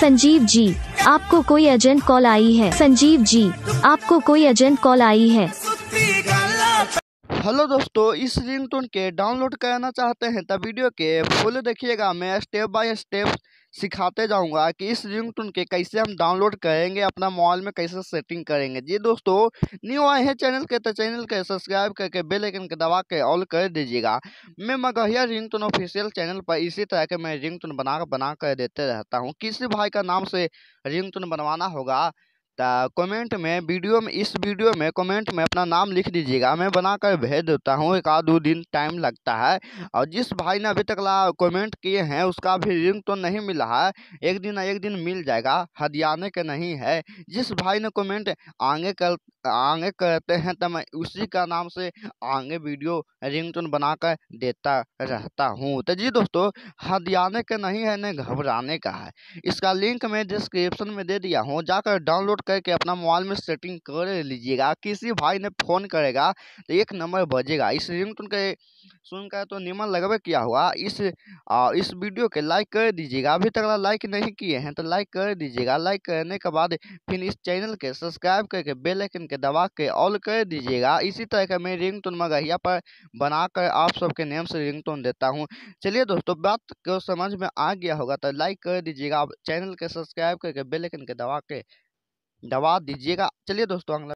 संजीव जी, आपको कोई agent call आई है? संजीव जी, आपको कोई एजेंट कॉल आई है? हेलो दोस्तों, इस रिंगटोन के डाउनलोड करना चाहते हैं तब वीडियो के फुल देखिएगा। मैं स्टेप बाय स्टेप सिखाते जाऊँगा कि इस रिंगटोन के कैसे हम डाउनलोड करेंगे, अपना मोबाइल में कैसे सेटिंग करेंगे। जी दोस्तों, न्यू आए हैं चैनल के तो चैनल के सब्सक्राइब करके बेल आइकन के दबा के ऑल कर दीजिएगा। मैं मगहिया रिंगटोन ऑफिशियल चैनल पर इसी तरह के मैं रिंगटोन बना बना कर देते रहता हूँ। किसी भाई का नाम से रिंगटोन बनवाना होगा तो कमेंट में, वीडियो में, इस वीडियो में कमेंट में अपना नाम लिख दीजिएगा। मैं बनाकर भेज देता हूँ, एक आध दो दिन टाइम लगता है। और जिस भाई ने अभी तक ला कमेंट किए हैं, उसका भी रिंग तो नहीं मिला है। एक दिन एक दिन मिल जाएगा हदियाने के नहीं है। जिस भाई ने कमेंट आगे कर, आगे करते हैं तो मैं उसी का नाम से आगे वीडियो रिंगटोन बनाकर देता रहता हूँ। तो जी दोस्तों हदियाने का नहीं है, न घबराने का है। इसका लिंक मैं डिस्क्रिप्शन में दे दिया हूँ। जाकर डाउनलोड करके अपना मोबाइल में सेटिंग कर लीजिएगा। किसी भाई ने फ़ोन करेगा तो एक नंबर बजेगा। इस रिंग रिंगटोन के सुनकर तो निमन लगभग किया हुआ? इस आ, इस वीडियो के लाइक कर दीजिएगा। अभी तक लाइक नहीं किए हैं तो लाइक कर दीजिएगा। लाइक करने के बाद फिर इस चैनल के सब्सक्राइब करके बेल आइकन के दबा के ऑल कर दीजिएगा। इसी तरह का मैं रिंगटोन मगहिया पर बनाकर आप सबके नेम से रिंगटोन देता हूँ। चलिए दोस्तों बात को समझ में आ गया होगा तो लाइक कर दीजिएगा। आप चैनल के सब्सक्राइब करके बेल आइकन के दबा के दबा दीजिएगा। चलिए दोस्तों अगला